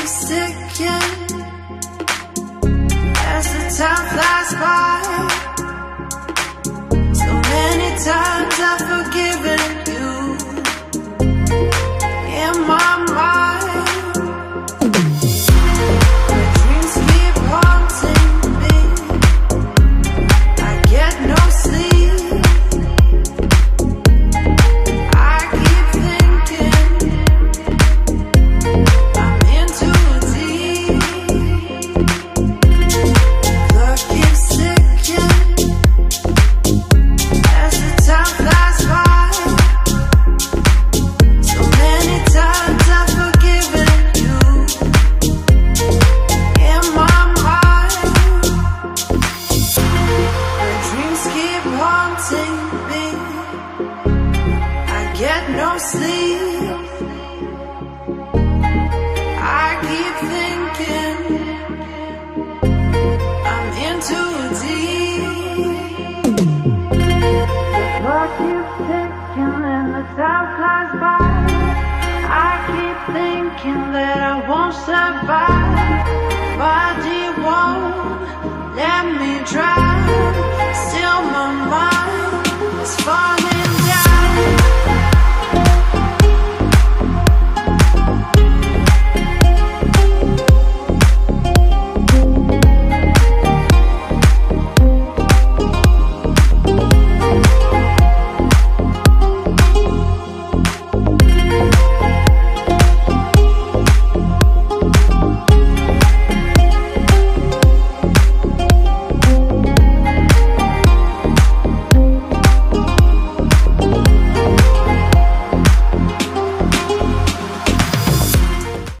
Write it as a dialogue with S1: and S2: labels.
S1: As the time flies by. So many times I forget. Haunting me. I get no sleep. I keep thinking I'm in too deep. And the time flies by. I keep thinking that I won't survive, you won't.